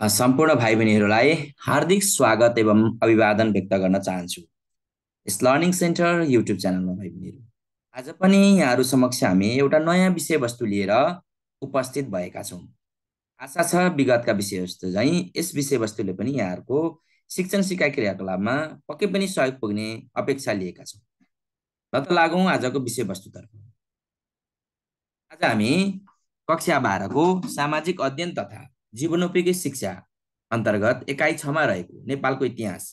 सम्पूर्ण भाइ बहिनीहरूलाई हार्दिक स्वागत एवं अभिवादन व्यक्त गर्न चाहन्छु। यस लर्निङ सेन्टर युट्युब च्यानलमा भाइ बहिनीहरू आज पनि यहाँहरू समक्ष हामी एउटा नयाँ विषयवस्तु लिएर उपस्थित भएका छौँ। आशा छ विगतका विषयवस्तु झैँ यस विषयवस्तुले पनि यहाँहरूको शिक्षण सिकाइ क्रियाकलापमा पक्कै पनि सहयोग पुग्ने अपेक्षा लिएका छौँ। र त लागौँ आजको विषयवस्तुतर्फ। आज हामी कक्षा बाह्रको सामाजिक अध्ययन तथा जीवनोपयोगी शिक्षा अन्तर्गत एकाइ छमा रहेको नेपालको इतिहास।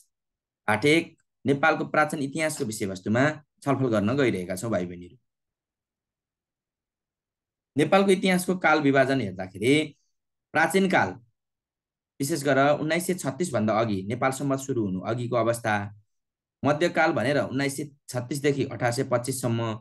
पाठ एक नेपालको प्राचीन इतिहासको विषयवस्तुमा छलफल गर्न गइरहेका छौँ भाइ बहिनीहरू नेपालको इतिहासको काल विभाजन हेर्दाखेरि प्राचीन काल विशेष गरेर उन्नाइस सय छत्तिसभन्दा अघि नेपाल सम्म सुरु हुनु अघिको अवस्था मध्यकाल भनेर उन्नाइस सय छत्तिसदेखि अठार सय पच्चिससम्म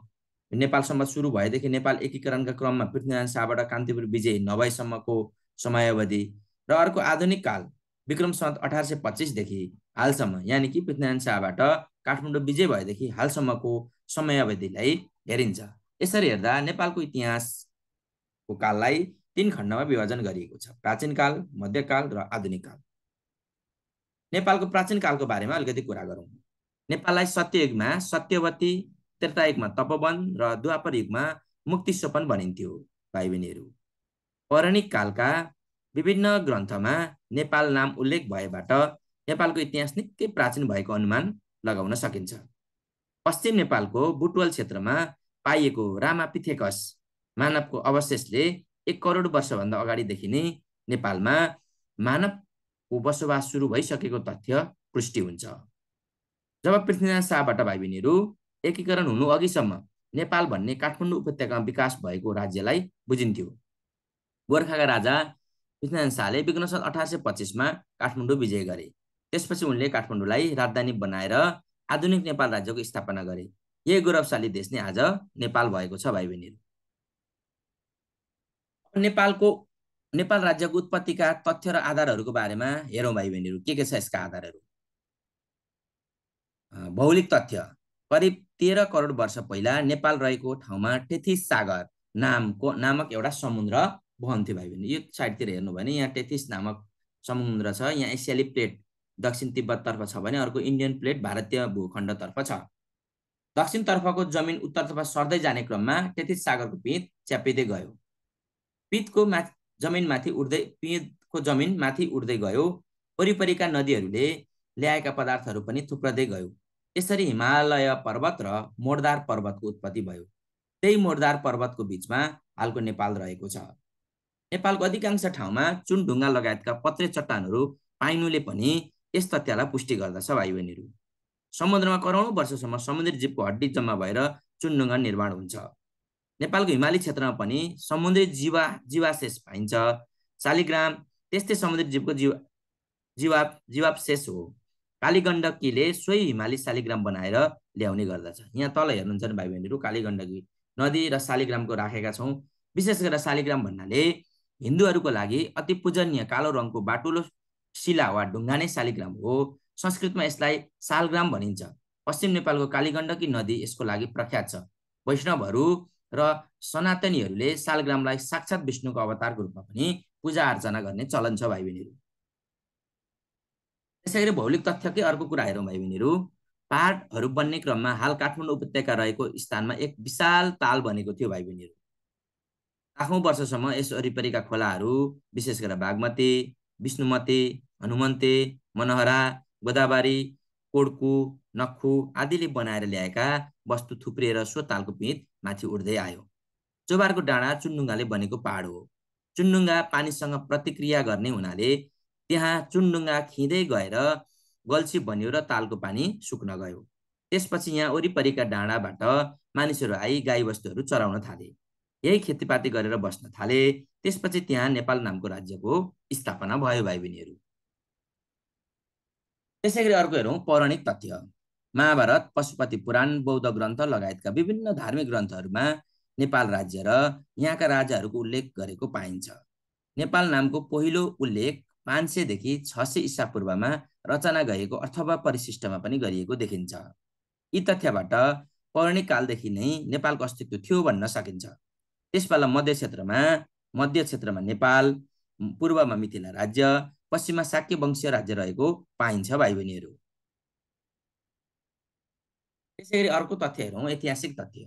नेपालसम्म सुरु भएदेखि नेपाल एकीकरणका क्रममा पृथ्वीनारायण शाहबाट कान्तिपुर विजय नभएसम्मको समयावधि र अर्को आधुनिक काल विक्रम सन् अठार सय पच्चिसदेखि हालसम्म यानि कि पृथ्वीनारायण शाहबाट काठमाडौँ विजय भएदेखि हालसम्मको समयावधिलाई हेरिन्छ यसरी हेर्दा नेपालको इतिहासको काललाई तीन खण्डमा विभाजन गरिएको छ प्राचीन काल मध्यकाल र आधुनिक काल नेपालको प्राचीन कालको बारेमा अलिकति कुरा गरौँ। नेपाललाई सत्ययुगमा सत्यवती त्रेतायुगमा तपोवन र द्वापर युगमा मुक्ति सोपन भनिन्थ्यो भाइ बहिनीहरू पौराणिक कालका विभिन्न ग्रन्थमा नेपाल नाम उल्लेख भएबाट नेपालको इतिहास निकै प्राचीन भएको अनुमान लगाउन सकिन्छ। पश्चिम नेपालको बुटवल क्षेत्रमा पाइएको रामापिथेकस मानवको अवशेषले एक करोड वर्षभन्दा अगाडिदेखि नै नेपालमा मानवको बसोबास सुरु भइसकेको तथ्य पुष्टि हुन्छ। जब पृथ्वीनारायण शाहबाट भाइ बहिनीहरू एकीकरण हुनु अघिसम्म नेपाल भन्ने काठमाडौँ उपत्यकामा विकास भएको राज्यलाई बुझिन्थ्यो गोर्खाका राजा पृथ्वीनारायण शाहले सन् अठार सय पच्चिसमा काठमाडौँ विजय गरे। त्यसपछि उनले काठमाडौँलाई राजधानी बनाएर आधुनिक नेपाल राज्यको स्थापना गरे। यही गौरवशाली देश नै आज नेपाल भएको छ भाइ बहिनीहरू नेपालको नेपाल राज्यको उत्पत्तिका तथ्य र आधारहरूको बारेमा हेरौँ भाइ बहिनीहरू के के छ यसका आधारहरू? भौगोलिक तथ्य। करिब तेह्र करोड वर्ष पहिला नेपाल रहेको ठाउँमा टेथिस सागर नामको नामक एउटा समुद्र बहन्थ्यो भाइ बहिनी। यो साइडतिर हेर्नु भने यहाँ टेथिस नामक समुद्र छ यहाँ एसियाली प्लेट दक्षिण तिब्बततर्फ छ भने अर्को इन्डियन प्लेट भारतीय भूखण्डतर्फ छ। दक्षिणतर्फको जमिन उत्तरतर्फ सर्दै जाने क्रममा टेथिस सागरको पिँध च्यापिँदै गयो। पिँधको माथि उठ्दै पिँधको जमिन माथि उठ्दै गयो। वरिपरिका नदीहरूले ल्याएका पदार्थहरू पनि थुप्रदै गयो। यसरी हिमालय पर्वत र मोडदार पर्वतको उत्पत्ति भयो। त्यही मोडदार पर्वतको बिचमा हालको नेपाल रहेको छ। नेपालको अधिकांश ठाउँमा चुनढुङ्गा लगायतका पत्रे चट्टानहरू पाइनुले पनि यस तथ्यलाई पुष्टि गर्दछ भाइ बहिनीहरू समुद्रमा करोडौँ वर्षसम्म समुद्री जीवको हड्डी जम्मा भएर चुनढुङ्गा निर्माण हुन्छ। नेपालको हिमाली क्षेत्रमा पनि समुद्री जीवा जीवाशेष पाइन्छ। शालिग्राम त्यस्तै समुद्री जीवको जीव जीवा जीवावशेष हो। कालीगण्डकीले सोही हिमाली शालिग्राम बनाएर ल्याउने गर्दछ। यहाँ तल हेर्नुहुन्छ भाइ बहिनीहरू कालीगण्डकी नदी र शालिग्रामको राखेका छौँ। विशेष गरेर शालिग्राम भन्नाले हिन्दूहरूको लागि अति पूजनीय कालो रङको बाटुलो शिला वा ढुङ्गा नै शालिग्राम हो। संस्कृतमा यसलाई सालग्राम भनिन्छ। पश्चिम नेपालको कालीगण्डकी नदी यसको लागि प्रख्यात छ। वैष्णवहरू र सनातनीहरूले सालग्रामलाई साक्षात विष्णुको अवतारको रूपमा पनि पूजा अर्चना गर्ने चलन छ भाइ बहिनीहरू त्यसै गरी भौगोलिक तथ्यकै अर्को कुरा हेरौँ भाइ बहिनीहरू पहाडहरू बन्ने क्रममा हाल काठमाडौँ उपत्यका रहेको स्थानमा एक विशाल ताल बनेको थियो भाइ बहिनीहरू लाखौँ वर्षसम्म यस वरिपरिका खोलाहरू विशेष गरेर बागमती विष्णुमती हनुमन्ते मनोहरा गोदावरी कोड्कु नक्खु आदिले बनाएर ल्याएका वस्तु थुप्रिएर सो तालको पिँध माथि उठ्दै आयो। चोबारको डाँडा चुनडुङ्गाले बनेको पहाड हो। चुनडुङ्गा पानीसँग प्रतिक्रिया गर्ने हुनाले त्यहाँ चुनडुङ्गा खिँदै गएर गल्छी बन्यो र तालको पानी सुक्न गयो। त्यसपछि यहाँ वरिपरिका डाँडाबाट मानिसहरू आई गाईबस्तुहरू चराउन थाले। यही खेतीपाती गरेर बस्न थाले। त्यसपछि त्यहाँ नेपाल नामको राज्यको स्थापना भयो भाइ बहिनीहरू त्यसै गरी अर्को हेरौँ पौराणिक तथ्य। महाभारत पशुपति पुराण बौद्ध ग्रन्थ लगायतका विभिन्न धार्मिक ग्रन्थहरूमा नेपाल राज्य र यहाँका राजाहरूको उल्लेख गरेको पाइन्छ। नेपाल नामको पहिलो उल्लेख पाँच सयदेखि छ सय इसा पूर्वमा रचना गरिएको अथवा परिशिष्टमा पनि गरिएको देखिन्छ। यी तथ्यबाट पौराणिक कालदेखि नै नेपालको अस्तित्व थियो भन्न सकिन्छ। त्यसपाला मध्य क्षेत्रमा मध्य क्षेत्रमा नेपाल पूर्वमा मिथिला राज्य पश्चिममा शाक्य वंशीय राज्य रहेको पाइन्छ भाइ बहिनीहरू त्यसै गरी अर्को तथ्य हेरौँ ऐतिहासिक तथ्य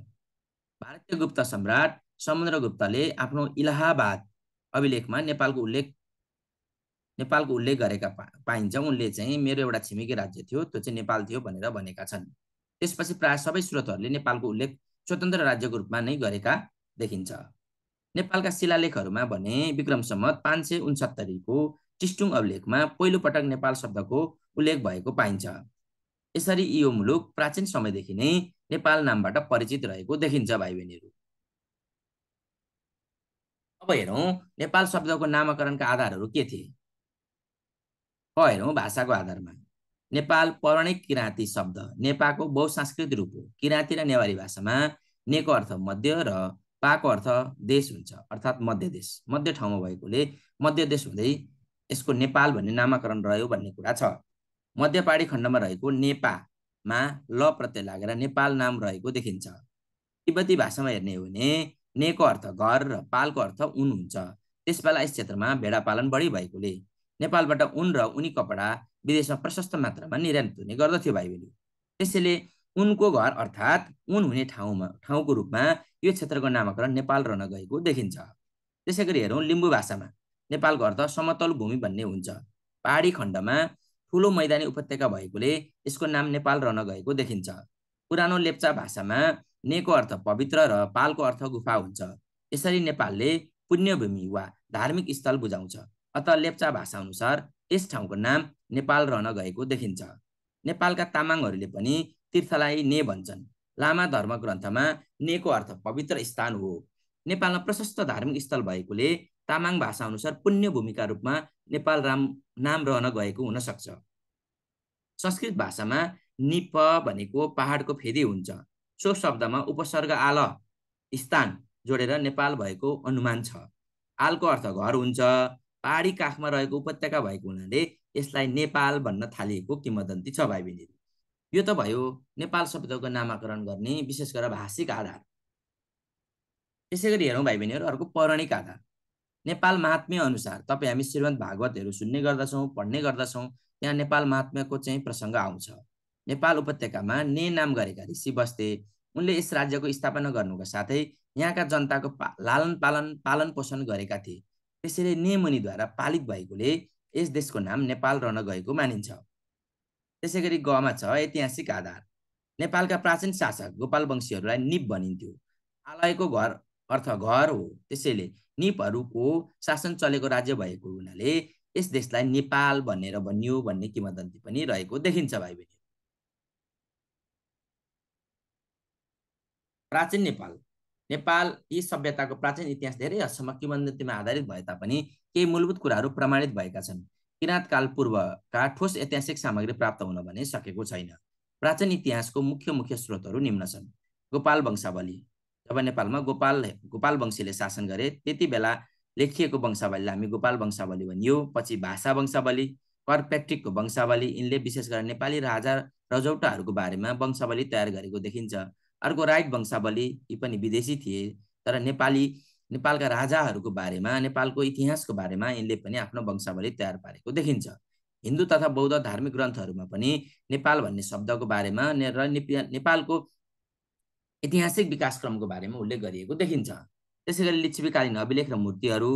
भारतीय गुप्त सम्राट समुद्रगुप्तले आफ्नो इलाहाबाद अभिलेखमा नेपालको उल्लेख नेपालको उल्लेख गरेका पाइन्छ। उनले चाहिँ मेरो एउटा छिमेकी राज्य थियो त्यो चाहिँ नेपाल थियो भनेर भनेका छन्। त्यसपछि प्रायः सबै स्रोतहरूले नेपालको उल्लेख स्वतन्त्र राज्यको रूपमा नै गरेका देखिन्छ। नेपालका शिलालेखहरूमा भने विक्रम सम्मत पाँच सय उन्सत्तरीको टिस्टुङ अभिलेखमा पहिलोपटक नेपाल शब्दको उल्लेख भएको पाइन्छ। यसरी यो मुलुक प्राचीन समयदेखि नै नेपाल नामबाट परिचित रहेको देखिन्छ भाइ बहिनीहरू अब हेरौँ नेपाल शब्दको नामाकरणका आधारहरू के थिए? हेरौँ भाषाको आधारमा। नेपाल पौराणिक किराँती शब्द नेपालको बहुसांस्कृतिक रूप हो। किराँती र नेवारी भाषामा नेको अर्थ मध्य र पाको अर्थ देश हुन्छ अर्थात् मध्य देश। मध्य ठाउँमा भएकोले मध्य देश हुँदै यसको नेपाल भन्ने नामाकरण रह्यो भन्ने कुरा छ। मध्य पहाडी खण्डमा रहेको नेपामा ल प्रत्यय लागेर नेपाल नाम रहेको देखिन्छ। तिब्बती भाषामा हेर्ने हो भने नेको अर्थ घर र पालको अर्थ उन हुन्छ। त्यसबेला यस क्षेत्रमा भेडा पालन बढी भएकोले नेपालबाट उन र उनी कपडा विदेशमा प्रशस्त मात्रामा निर्यात हुने गर्दथ्यो भाइ बहिनी त्यसैले उनको घर अर्थात् उन हुने ठाउँमा ठाउँको रूपमा यो क्षेत्रको नामाकरण नेपाल रहन गएको देखिन्छ। त्यसै गरी हेरौँ लिम्बू भाषामा नेपालको अर्थ समतल भूमि भन्ने हुन्छ। पहाडी खण्डमा ठुलो मैदानी उपत्यका भएकोले यसको नाम नेपाल रहन गएको देखिन्छ। पुरानो लेप्चा भाषामा नेको अर्थ पवित्र र पालको अर्थ गुफा हुन्छ। यसरी नेपालले पुण्यभूमि वा धार्मिक स्थल बुझाउँछ। अत लेप्चा भाषा अनुसार यस ठाउँको नाम नेपाल रहन गएको देखिन्छ। नेपालका तामाङहरूले पनि तीर्थलाई ने भन्छन्। लामा धर्म ग्रन्थमा नेको अर्थ पवित्र स्थान हो। नेपालमा प्रशस्त धार्मिक स्थल भएकोले तामाङ भाषा अनुसार पुण्य भूमिका रूपमा नेपाल राम नाम रहन गएको हुन सक्छ संस्कृत भाषामा निप भनेको पहाडको फेदी हुन्छ। सो शब्दमा उपसर्ग आल स्थान जोडेर नेपाल भएको अनुमान छ। आलको अर्थ घर हुन्छ। पहाडी काखमा रहेको उपत्यका भएको हुनाले यसलाई नेपाल भन्न थालिएको किंवदन्ती छ भाइ बहिनीहरू यो त भयो नेपाल शब्दको नामाकरण गर्ने विशेष गरेर भाषिक आधार। त्यसै गरी हेरौँ भाइ बहिनीहरू अर्को पौराणिक आधार। नेपाल महात्म्य अनुसार तपाईँ हामी श्रीमन्त भागवतहरू सुन्ने गर्दछौँ पढ्ने गर्दछौँ त्यहाँ नेपाल महात्म्यको चाहिँ प्रसङ्ग आउँछ। नेपाल उपत्यकामा ने नाम गरेका ऋषि बस्थे उनले यस राज्यको स्थापना गर्नुका साथै यहाँका जनताको पा लालन पालन पालन पोषण गरेका थिए। त्यसैले नेमुनिद्वारा पालित भएकोले यस देशको नाम नेपाल रहन गएको मानिन्छ। त्यसै गरी गमा छ ऐतिहासिक आधार। नेपालका प्राचीन शासक गोपाल वंशीहरूलाई निप भनिन्थ्यो। आलयको घर अर्थ घर हो। त्यसैले निपहरूको शासन चलेको राज्य भएको हुनाले यस देशलाई नेपाल भनेर भनियो भन्ने किंवदन्ती पनि रहेको देखिन्छ भाइ बहिनी प्राचीन नेपाल। नेपाल यी सभ्यताको प्राचीन इतिहास धेरै हदसम्म किंवदन्तीमा आधारित भए तापनि केही मूलभूत कुराहरू प्रमाणित भएका छन्। किराँतकाल पूर्वका ठोस ऐतिहासिक सामग्री प्राप्त हुन भने सकेको छैन। प्राचीन इतिहासको मुख्य मुख्य स्रोतहरू निम्न छन्। गोपाल वंशावली जब नेपालमा गोपाल गोपाल वंशीले शासन गरे त्यति बेला लेखिएको वंशावलीलाई हामी गोपाल वंशावली भनियो पछि भाषा वंशावली कर्पेट्रिकको वंशावली यिनले विशेष गरेर नेपाली राजा रजौटाहरूको बारेमा वंशावली तयार गरेको देखिन्छ। अर्को राइट वंशावली यी पनि विदेशी थिए तर नेपाली नेपालका राजाहरूको बारेमा नेपालको इतिहासको बारेमा यिनले पनि आफ्नो वंशावली तयार पारेको देखिन्छ। हिन्दू तथा बौद्ध धार्मिक ग्रन्थहरूमा पनि नेपाल भन्ने शब्दको बारेमा र नेपालको ऐतिहासिक विकासक्रमको बारेमा उल्लेख गरिएको देखिन्छ। त्यसै गरी लिच्छवीकालीन अभिलेख र मूर्तिहरू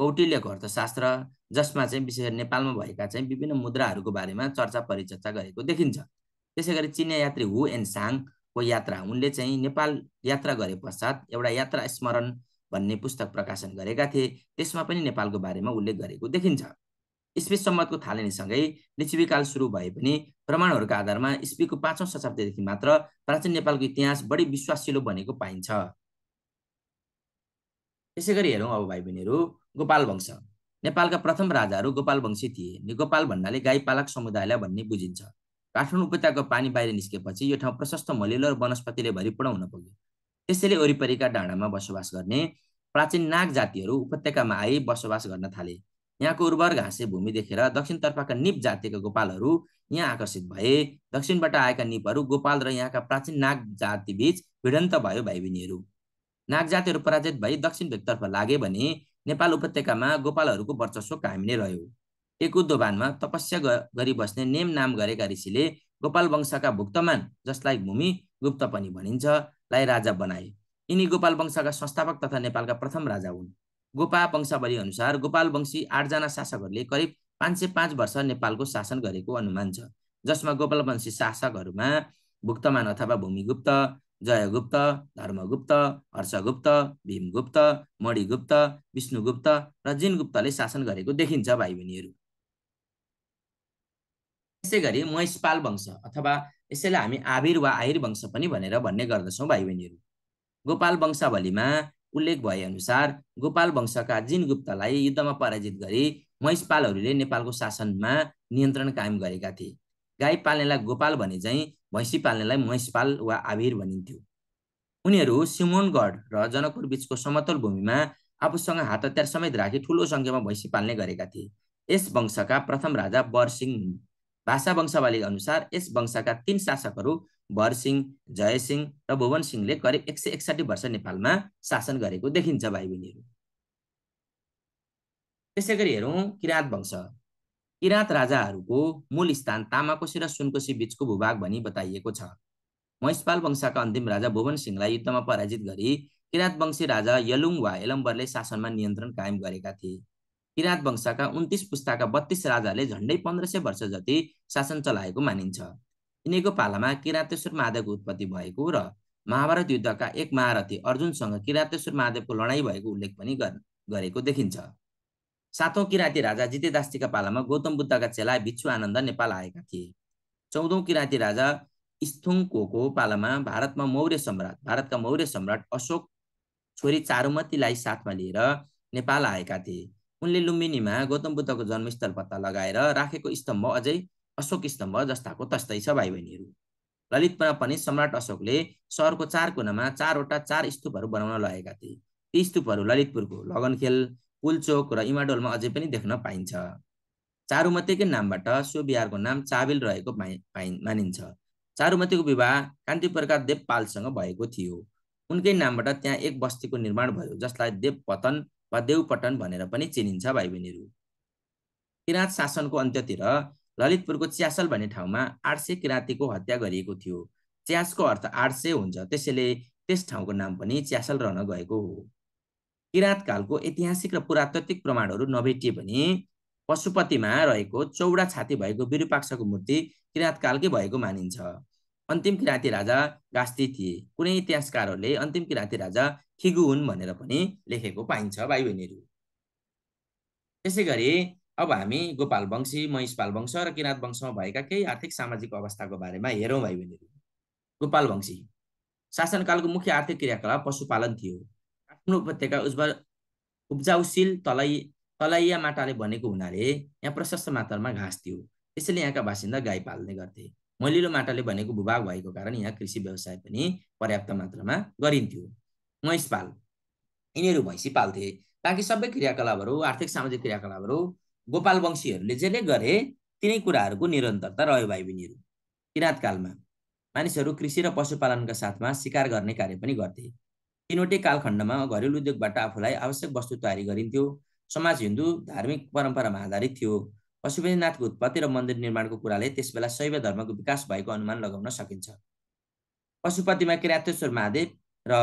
कौटिल्यको अर्थशास्त्र जसमा चाहिँ विशेष गरी नेपालमा भएका चाहिँ विभिन्न मुद्राहरूको बारेमा चर्चा परिचर्चा गरेको देखिन्छ। त्यसै गरी चिनिया यात्री हु एन साङ को यात्रा उनले चाहिँ नेपाल यात्रा गरे पश्चात एउटा यात्रा स्मरण भन्ने पुस्तक प्रकाशन गरेका थिए। त्यसमा पनि नेपालको बारेमा उल्लेख गरेको देखिन्छ। इस्वी सम्मतको थालनीसँगै लिच्छवीकाल सुरु भए पनि प्रमाणहरूका आधारमा इस्वीको पाँचौँ शताब्दीदेखि मात्र प्राचीन नेपालको इतिहास बढी विश्वासिलो बनेको पाइन्छ। त्यसै गरी हेरौँ अब भाइ बहिनीहरू गोपाल वंश। नेपालका प्रथम राजाहरू गोपाल वंशी थिए। गोपाल भन्नाले गाई पालक समुदायलाई भन्ने बुझिन्छ। काठमाडौँ उपत्यकाको पानी बाहिर निस्केपछि यो ठाउँ प्रशस्त मलिलो र वनस्पतिले भरिपूर्ण हुन पुग्यो। त्यसैले वरिपरिका डाँडामा बसोबास गर्ने प्राचीन नाग जातिहरू उपत्यकामा आई बसोबास गर्न थाले। यहाँको उर्वर घाँसे भूमि देखेर दक्षिणतर्फका निप जातिका गोपालहरू यहाँ आकर्षित भए। दक्षिणबाट आएका निपहरू गोपाल र यहाँका प्राचीन नाग जाति बीच भिडन्त भयो भाइ बहिनीहरू नाग जातिहरू पराजित भई दक्षिण भेगतर्फ लागे भने नेपाल उपत्यकामा गोपालहरूको वर्चस्व कायम नै रह्यो। टेकु दोभानमा तपस्या गरी बस्ने नेम नाम गरेका ऋषिले गोपाल वंशका भुक्तमान जसलाई भूमि गुप्त पनि भनिन्छ लाई राजा बनाए। यिनी गोपाल वंशका संस्थापक तथा नेपालका प्रथम राजा हुन्। गोपा वंशावली अनुसार गोपाल वंशी आठजना शासकहरूले करिब पाँच सय पाँच वर्ष नेपालको शासन गरेको अनुमान छ। जसमा गोपाल वंशी शासकहरूमा भुक्तमान अथवा भूमिगुप्त जयगुप्त धर्मगुप्त हर्षगुप्त भीमगुप्त मणिगुप्त विष्णुगुप्त र जिनगुप्तले शासन गरेको देखिन्छ भाइ बहिनीहरू त्यसै गरी महिषपाल वंश अथवा यसैलाई हामी आविर वा आहिर वंश पनि भनेर भन्ने गर्दछौँ भाइ बहिनीहरू गोपाल वंशावलीमा उल्लेख भए अनुसार गोपाल वंशका जिन गुप्तलाई युद्धमा पराजित गरी महिषपालहरूले नेपालको शासनमा नियन्त्रण कायम गरेका थिए। गाई पाल्नेलाई गोपाल भने चाहिँ भैँसी पाल्नेलाई महिषपाल वा आविर भनिन्थ्यो। उनीहरू सिमोनगढ र जनकपुर बिचको समतल भूमिमा आफूसँग हात हतियार समेत राखी ठुलो सङ्ख्यामा भैँसी पाल्ने गरेका थिए। यस वंशका प्रथम राजा बरसिंह भाषा वंशावली अनुसार यस वंशका तीन शासकहरू भरसिंह जयसिंह र भुवन सिंहले करिब एक सय एकसाठी वर्ष नेपालमा शासन गरेको देखिन्छ भाइ बहिनीहरू त्यसै गरी हेरौँ किराँत वंश। किराँत राजाहरूको मूल स्थान तामाकोशी र सुनकोशी बिचको भूभाग भनी बताइएको छ। महिषपाल वंशका अन्तिम राजा भुवन सिंहलाई युद्धमा पराजित गरी किराँत वंशी राजा यलुङ वा यलम्बरले शासनमा नियन्त्रण कायम गरेका थिए। किराँत वंशका उन्तिस पुस्ताका बत्तीस राजाले झन्डै पन्ध्र सय वर्ष जति शासन चलाएको मानिन्छ। यिनीको पालामा किराँतेश्वर महादेवको उत्पत्ति भएको र महाभारत युद्धका एक महारथी अर्जुनसँग किराँतेश्वर महादेवको लडाइँ भएको उल्लेख पनि गरेको देखिन्छ। सातौँ किराँती राजा जितेदास्तीका पालामा गौतम बुद्धका चेला भिक्षु आनन्द नेपाल आएका थिए। चौधौँ किराँती राजा स्थुङको पालामा भारतमा मौर्य सम्राट भारतका मौर्य सम्राट अशोक छोरी चारुमतीलाई साथमा लिएर नेपाल आएका थिए। उनले लुम्बिनीमा गौतम बुद्धको जन्मस्थल पत्ता लगाएर राखेको स्तम्भ अझै अशोक स्तम्भ जस्ताको तस्तै छ भाइ बहिनीहरू ललितपुरमा पनि सम्राट अशोकले सहरको चार कुनामा चारवटा चार स्तूपहरू बनाउन लगेका थिए। ती स्तूपहरू ललितपुरको लगनखेल पुलचोक र इमाडोलमा अझै पनि देख्न पाइन्छ। चारुमतीकै नामबाट सो बिहारको नाम चाबिल रहेको मानिन्छ। चारुमतीको विवाह कान्तिपुरका देवपालसँग भएको थियो। उनकै नामबाट त्यहाँ एक बस्तीको निर्माण भयो जसलाई देवपतन वा देवपटन भनेर पनि चिनिन्छ भाइ बहिनीहरू किराँत शासनको अन्त्यतिर ललितपुरको च्यासल भन्ने ठाउँमा आठ सय किराँतीको हत्या गरिएको थियो। च्यासको अर्थ आठ सय हुन्छ त्यसैले त्यस ठाउँको नाम पनि च्यासल रहन गएको हो। किराँत कालको ऐतिहासिक र पुरातात्विक प्रमाणहरू नभेटिए पनि पशुपतिमा रहेको चौडा छाती भएको विरूपाक्षको मूर्ति किराँत कालकै भएको मानिन्छ। अन्तिम किराँती राजा गास्ती थिए। कुनै इतिहासकारहरूले अन्तिम किराँती राजा खिगु हुन् भनेर पनि लेखेको पाइन्छ भाइ बहिनीहरू त्यसै गरी अब हामी गोपाल वंशी महिषपाल वंश र किराँत वंशमा भएका केही आर्थिक सामाजिक अवस्थाको बारेमा हेरौँ भाइ बहिनीहरू गोपाल वंशी शासनकालको मुख्य आर्थिक क्रियाकलाप पशुपालन थियो। काठमाडौँ उपत्यका उज्वल उब्जाउशील तलै तलैया माटाले बनेको हुनाले यहाँ प्रशस्त मात्रामा घाँस थियो। त्यसैले यहाँका बासिन्दा गाई पाल्ने गर्थे। मैलिलो माटाले बनेको भूभाग भएको कारण यहाँ कृषि व्यवसाय पनि पर्याप्त मात्रामा गरिन्थ्यो। महिषपाल यिनीहरू भैँसी पाल्थे। बाँकी सबै क्रियाकलापहरू आर्थिक सामाजिक क्रियाकलापहरू गोपाल वंशीहरूले जसले गरे तिनै कुराहरूको निरन्तरता रह्यो भाइ बहिनीहरू किराँतकालमा मानिसहरू कृषि र पशुपालनका साथमा शिकार गर्ने कार्य पनि गर्थे। तिनवटै कालखण्डमा घरेलु उद्योगबाट आफूलाई आवश्यक वस्तु तयारी गरिन्थ्यो। समाज हिन्दू धार्मिक परम्परामा आधारित थियो। पशुपतिनाथको उत्पत्ति र मन्दिर निर्माणको कुराले त्यसबेला शैव धर्मको विकास भएको अनुमान लगाउन सकिन्छ। पशुपतिमा किरातेश्वर महादेव र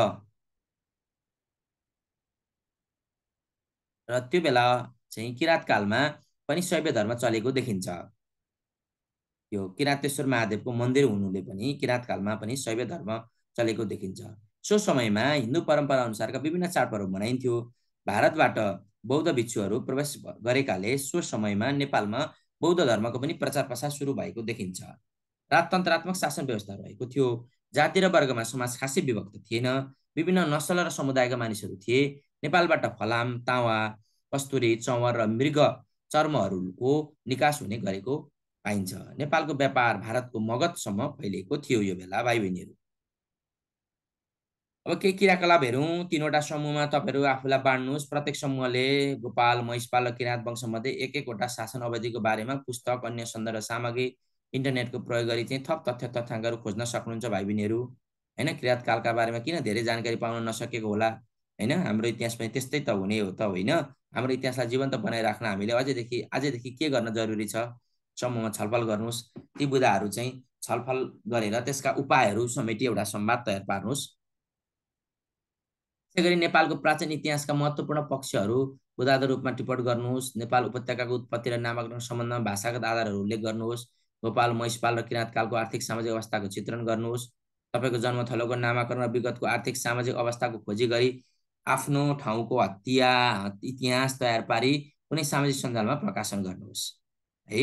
र त्यो बेला चाहिँ किराँतकालमा पनि शैव धर्म चलेको देखिन्छ। यो किरातेश्वर महादेवको मन्दिर हुनुले पनि किराँतकालमा पनि शैव धर्म चलेको देखिन्छ। सो समयमा हिन्दू परम्परा अनुसारका विभिन्न चाडपर्व मनाइन्थ्यो। भारतबाट बौद्ध भिक्षुहरू प्रवेश गरेकाले सो समयमा नेपालमा बौद्ध धर्मको पनि प्रचार प्रसार सुरु भएको देखिन्छ। राजतन्त्रात्मक शासन व्यवस्था रहेको थियो। जाति र वर्गमा समाज खासै विभक्त थिएन। विभिन्न नसल र समुदायका मानिसहरू थिए। नेपालबाट फलाम तावा कस्तुरी चौवर र मृग चर्महरूको निकास हुने गरेको पाइन्छ। नेपालको व्यापार भारतको मगधसम्म फैलिएको थियो यो बेला भाइ बहिनीहरू अब केही क्रियाकलाप हेरौँ। तिनवटा समूहमा तपाईँहरू आफूलाई बाँड्नुहोस्। प्रत्येक समूहले गोपाल महिषपाल र किराँत वंशमध्ये एक एकवटा शासन अवधिको बारेमा पुस्तक अन्य सन्दर्भ सामग्री इन्टरनेटको प्रयोग गरी चाहिँ थप तथ्य तथ्याङ्कहरू खोज्न सक्नुहुन्छ भाइ बहिनीहरू होइन किराँतकालका बारेमा किन धेरै जानकारी पाउन नसकेको होला? होइन? हाम्रो इतिहास पनि त्यस्तै त हुने हो त होइन? हाम्रो इतिहासलाई जीवन्त बनाइराख्न हामीले अझैदेखि अझैदेखि के गर्न जरुरी छ? समूहमा छलफल गर्नुहोस्। ती बुदाहरू चाहिँ छलफल गरेर त्यसका उपायहरू समेटी एउटा संवाद तयार पार्नुहोस्। त्यसै गरी नेपालको प्राचीन इतिहासका महत्त्वपूर्ण पक्षहरू बुदाद रूपमा टिप्पण गर्नुहोस्। नेपाल उपत्यकाको उत्पत्ति र नामाकरण सम्बन्धमा भाषागत आधारहरू उल्लेख गर्नुहोस्। गोपाल महिषपाल र किराँतकालको आर्थिक सामाजिक अवस्थाको चित्रण गर्नुहोस्। तपाईँको जन्मथलोको नामाकरण र विगतको आर्थिक सामाजिक अवस्थाको खोजी गरी आफ्नो ठाउँको हत्या इतिहास तयार पारी कुनै सामाजिक सञ्जालमा प्रकाशन गर्नुहोस्। है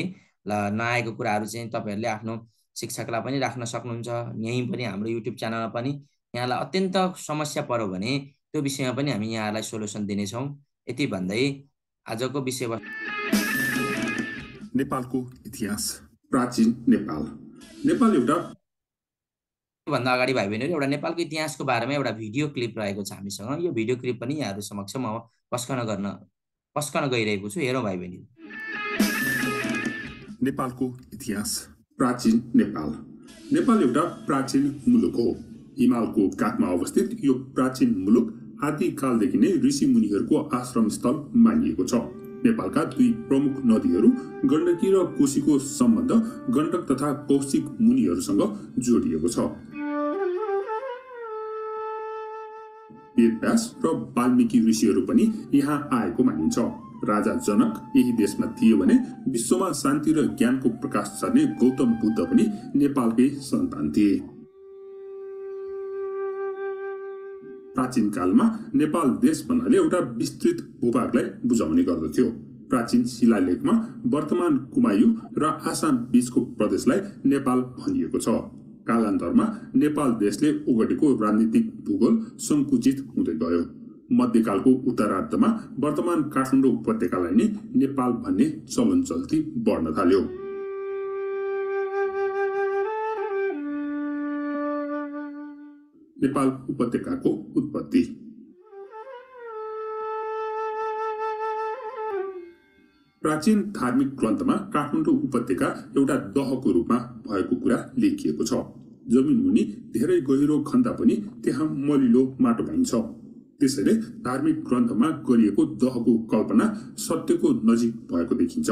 ल नआएको कुराहरू चाहिँ तपाईँहरूले आफ्नो शिक्षकलाई पनि राख्न सक्नुहुन्छ। यहीँ पनि हाम्रो युट्युब च्यानलमा पनि यहाँलाई अत्यन्त समस्या पऱ्यो भने त्यो विषयमा पनि हामी यहाँहरूलाई सोल्युसन दिनेछौँ। यति भन्दै आजको विषय नेपालको इतिहास प्राचीन नेपाल। नेपाल एउटा भन्दा अगाडि भाइ बहिनीहरू एउटा नेपालको इतिहासको बारेमा एउटा भिडियो क्लिप रहेको छ हामीसँग। यो भिडियो क्लिप पनि यहाँहरू समक्ष म पस्कन गर्न पस्कन गइरहेको छु। हेरौँ भाइ बहिनी नेपालको इतिहास प्राचीन नेपाल। नेपाल एउटा प्राचीन मुलुक हो। हिमालको काखमा अवस्थित यो प्राचीन मुलुक आदिकालदेखि नै ऋषि मुनिहरूको आश्रम स्थल मानिएको छ। नेपालका दुई प्रमुख नदीहरू गण्डकी र कोशीको सम्बन्ध गण्डक तथा कौशिक मुनिहरूसँग जोडिएको छ। वेदव्यास र वाल्मिकी ऋषिहरू पनि यहाँ आएको मानिन्छ। राजा जनक यही देशमा थिए भने विश्वमा शान्ति र ज्ञानको प्रकाश छर्ने गौतम बुद्ध पनि नेपालकै सन्तान थिए। प्राचीन कालमा नेपाल देश भन्नाले एउटा विस्तृत भूभागलाई बुझाउने गर्दथ्यो। प्राचीन शिलालेखमा वर्तमान कुमायु र आसाम बीचको प्रदेशलाई नेपाल भनिएको छ। कालान्तरमा नेपाल देशले ओगटेको राजनीतिक भूगोल सङ्कुचित हुँदै गयो। मध्यकालको उत्तरार्धमा वर्तमान काठमाडौँ उपत्यकालाई नै नेपाल भन्ने चलन चल्ती बढ्न थाल्यो। नेपाल उपत्यकाको उत्पत्ति प्राचीन धार्मिक ग्रन्थमा काठमाडौँ उपत्यका एउटा दहको रूपमा भएको कुरा लेखिएको छ। जमिन मुनि धेरै गहिरो खन्दा पनि त्यहाँ मलिलो माटो पाइन्छ त्यसैले धार्मिक ग्रन्थमा गरिएको दहको कल्पना सत्यको नजिक भएको देखिन्छ।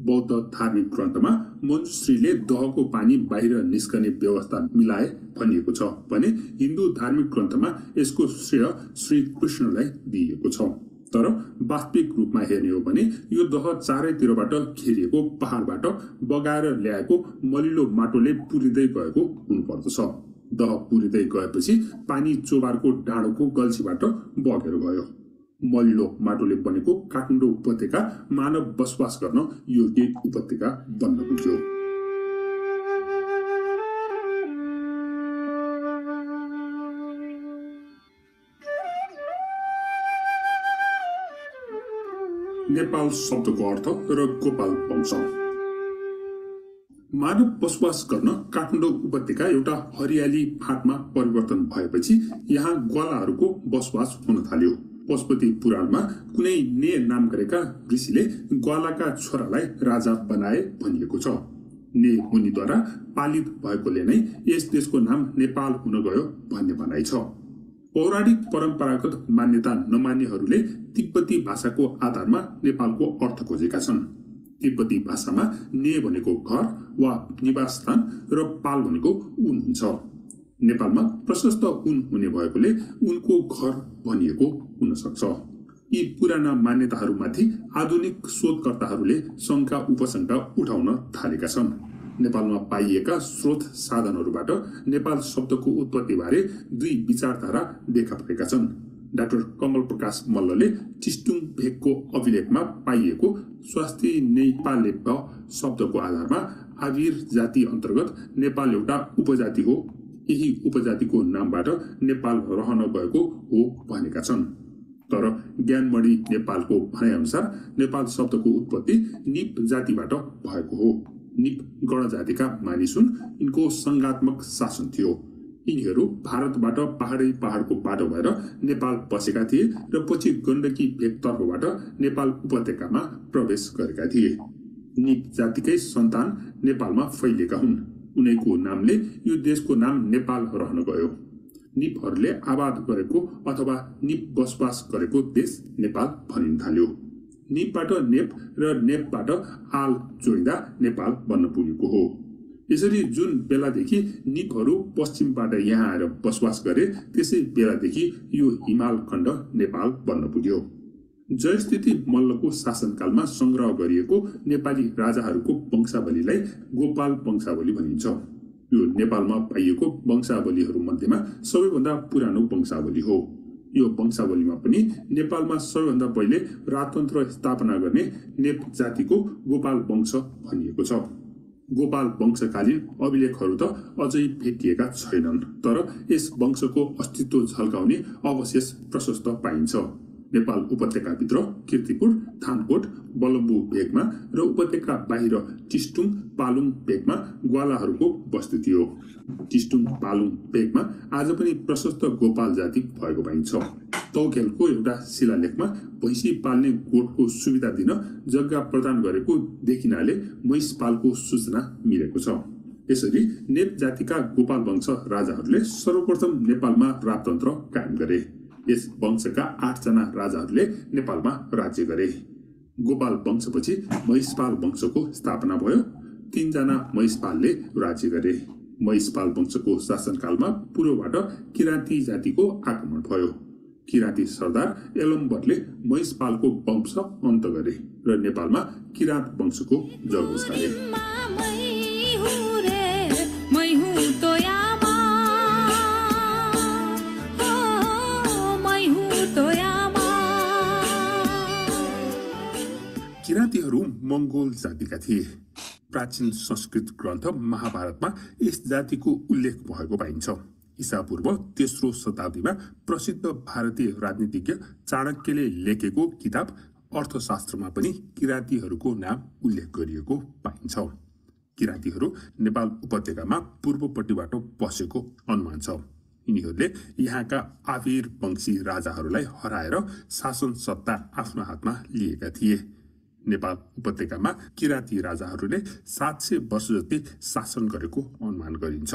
बौद्ध धार्मिक ग्रन्थमा मनुश्रीले दहको पानी बाहिर निस्कने व्यवस्था मिलाए भनिएको छ भने हिन्दू धार्मिक ग्रन्थमा यसको श्रेय श्री कृष्णलाई दिइएको छ। तर वास्तविक रूपमा हेर्ने हो भने यो दह चारैतिरबाट घेरिएको पहाडबाट बगाएर ल्याएको मलिलो माटोले पुरिँदै गएको हुनुपर्दछ। दह पुरिँदै गएपछि पानी चोबारको डाँडोको गल्छीबाट बगेर गयो। मलिलो माटोले बनेको काठमाडौँ उपत्यका मानव बसोबास गर्न योग्य उपत्यका बन्न पुग्यो। नेपाल शब्दको अर्थ र गोपाल वंश। मानव बसोबास गर्न काठमाडौँ उपत्यका एउटा हरियाली फाँटमा परिवर्तन भएपछि यहाँ ग्वालाहरूको बसोबास हुन थाल्यो। पशुपति पुराणमा कुनै ने नाम गरेका ऋषिले ग्वालाका छोरालाई राजा बनाए भनिएको छ। ने मुनिद्वारा पालित भएकोले नै यस देशको नाम नेपाल हुन गयो भन्ने भनाइ छ। पौराणिक परम्परागत मान्यता नमान्नेहरूले तिब्बती भाषाको आधारमा नेपालको अर्थ खोजेका छन्। तिब्बती भाषामा ने भनेको घर वा निवास स्थान र पाल भनेको उन हुन्छ। नेपालमा प्रशस्त उन हुने भएकोले उनको घर भनिएको हुन सक्छ। यी पुराना मान्यताहरूमाथि आधुनिक शोधकर्ताहरूले शङ्का उपशङ्का उठाउन थालेका छन्। नेपालमा पाइएका स्रोत साधनहरूबाट नेपाल शब्दको उत्पत्तिबारे दुई विचारधारा देखा परेका छन्। डाक्टर कमल प्रकाश मल्लले टिस्टुङ भेगको अभिलेखमा पाइएको स्वास्थ्य नेपाल शब्दको आधारमा आविर जाति अन्तर्गत नेपाल एउटा उपजाति हो यही उपजातिको नामबाट नेपाल रहन गएको हो भनेका छन्। तर ज्ञानमणि नेपालको भनाइअनुसार नेपाल शब्दको उत्पत्ति निप जातिबाट भएको हो। निप गणजातिका मानिस हुन् यिनको सङ्घात्मक शासन थियो। यिनीहरू भारतबाट पहाडै पहाडको बाटो भएर नेपाल बसेका थिए र पछि गण्डकी भेगतर्फबाट नेपाल उपत्यकामा प्रवेश गरेका थिए। निप जातिकै सन्तान नेपालमा फैलिएका हुन्। उनैको नामले यो देशको नाम नेपाल रहन गयो। निपहरूले आबाद गरेको अथवा निप बसोबास गरेको देश नेपाल भनिन थाल्यो। निपबाट नेप र नेपबाट आल जोडिँदा नेपाल बन्न पुगेको हो। यसरी जुन बेलादेखि निपहरू पश्चिमबाट यहाँ आएर बसोबास गरे त्यसै बेलादेखि यो हिमाल खण्ड नेपाल बन्न पुग्यो। जयस्थिति मल्लको शासनकालमा सङ्ग्रह गरिएको नेपाली राजाहरूको वंशावलीलाई गोपाल वंशावली भनिन्छ। यो नेपालमा पाइएको वंशावलीहरू मध्येमा सबैभन्दा पुरानो वंशावली हो। यो वंशावलीमा पनि नेपालमा सबैभन्दा पहिले राजतन्त्र स्थापना गर्ने नेप जातिको गोपाल वंश भनिएको छ। गोपाल वंशकालीन अभिलेखहरू त अझै भेटिएका छैनन् तर यस वंशको अस्तित्व झल्काउने अवशेष प्रशस्त पाइन्छ। नेपाल उपत्यकाभित्र किर्तिपुर थानकोट बलम्बु भेगमा र उपत्यका बाहिर टिस्टुङ पालुङ भेगमा ग्वालाहरूको बस्ती थियो। टिस्टुङ पालुङ भेगमा आज पनि प्रशस्त गोपाल जाति भएको पाइन्छ। तौखेलको एउटा शिलालेखमा भैँसी पाल्ने गोठको सुविधा दिन जग्गा प्रदान गरेको देखिनाले महिषपालको सूचना मिलेको छ। यसरी नेप जातिका गोपाल वंश राजाहरूले सर्वप्रथम नेपालमा राजतन्त्र कायम गरे। यस वंशका आठजना राजाहरूले नेपालमा राज्य गरे। गोपाल वंशपछि महिषपाल वंशको स्थापना भयो। तीनजना महिषपालले राज्य गरे। महिषपाल वंशको शासनकालमा पूर्वबाट किराँती जातिको आक्रमण भयो। किराँती सरदार एलम्बरले महिषपालको वंश अन्त गरे र नेपालमा किराँत वंशको जग किराँतीहरू मङ्गोल जातिका थिए। प्राचीन संस्कृत ग्रन्थ महाभारतमा यस जातिको उल्लेख भएको पाइन्छ। ईसापूर्व तेस्रो शताब्दीमा प्रसिद्ध भारतीय राजनीतिज्ञ चाणक्यले लेखेको किताब अर्थशास्त्रमा पनि किराँतीहरूको नाम उल्लेख गरिएको पाइन्छ। किराँतीहरू नेपाल उपत्यकामा पूर्वपट्टिबाट बसेको अनुमान छ। यिनीहरूले यहाँका आविर वंशी राजाहरूलाई हराएर शासन सत्ता आफ्नो हातमा लिएका थिए। नेपाल उपत्यकामा किराँती राजाहरूले सात सय वर्ष जति शासन गरेको अनुमान गरिन्छ।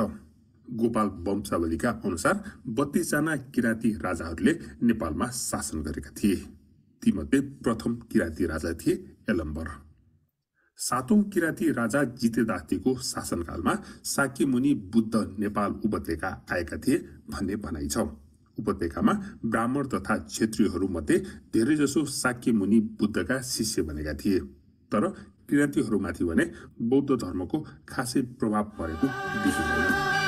गोपाल वंशावलीका अनुसार बत्तीसजना किराँती राजाहरूले नेपालमा शासन गरेका थिए। तीमध्ये प्रथम किराँती राजा थिए एलम्बर सातौं किराँती राजा जितेदातीको शासनकालमा साक्य मुनि बुद्ध नेपाल उपत्यका आएका थिए भन्ने भनाइ छ। उपत्यकामा ब्राह्मण तथा क्षेत्रीहरूमध्ये धेरैजसो मुनि बुद्धका शिष्य बनेका थिए। तर किराँतीहरूमाथि भने बौद्ध धर्मको खासै प्रभाव परेको देखिँदैन।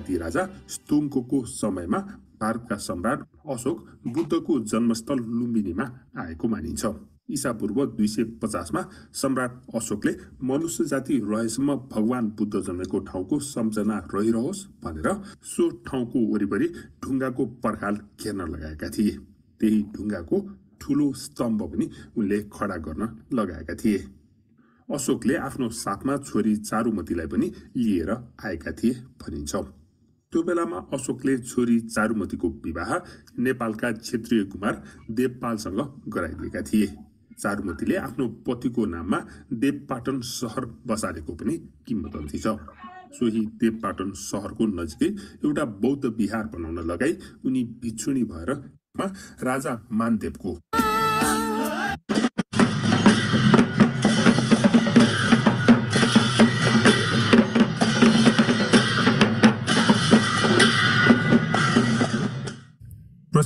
किराँती राजा स्तुङको समयमा भारतका सम्राट अशोक बुद्धको जन्मस्थल लुम्बिनीमा आएको मानिन्छ। ईसापूर्व दुई सय पचासमा सम्राट अशोकले मनुष्य जाति रहेसम्म भगवान बुद्ध जन्मेको ठाउँको सम्झना रहिरहोस् भनेर सो ठाउँको वरिपरि ढुङ्गाको पर्खाल घेर्न लगाएका थिए। त्यही ढुङ्गाको ठुलो स्तम्भ पनि उनले खडा गर्न लगाएका थिए। अशोकले आफ्नो साथमा छोरी चारुमतीलाई पनि लिएर आएका थिए भनिन्छ। त्यो बेलामा अशोकले छोरी चारुमतीको विवाह नेपालका क्षेत्रीय कुमार देवपालसँग गराइदिएका थिए। चारुमतीले आफ्नो पतिको नाममा देवपाटन सहर बसालेको पनि किम्बदन्ती छ सोही देवपाटन सहरको नजिकै एउटा बौद्ध विहार बनाउन लगाई उनी भिक्षुणी भएर राजा मानदेवको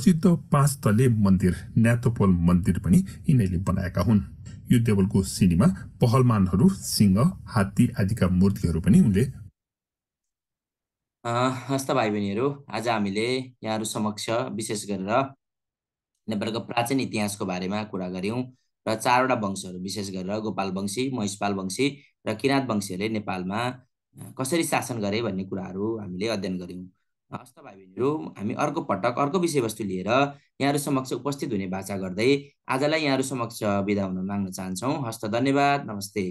प्रसिद्ध पाँच तले मन्दिर न्यातोपोल मन्दिर पनि यिनीहरूले बनाएका हुन्। यो देवलको सिँढीमा पहलमानहरू सिंह हात्ती आदिका मूर्तिहरू पनि उनले हस्त भाइ बहिनीहरू आज हामीले यहाँहरू समक्ष विशेष गरेर नेपालको प्राचीन इतिहासको बारेमा कुरा गऱ्यौँ र चारवटा वंशहरू विशेष गरेर गोपाल वंशी महिषपाल वंशी र किराँत वंशीहरूले नेपालमा कसरी शासन गरे भन्ने कुराहरू हामीले अध्ययन गऱ्यौँ। हस्त भाइ बहिनीहरू हामी अर्को पटक अर्को विषयवस्तु लिएर यहाँहरू समक्ष उपस्थित हुने बाचा गर्दै आजलाई यहाँहरू समक्ष बिदा हुन माग्न चाहन्छौँ। हस्त धन्यवाद नमस्ते।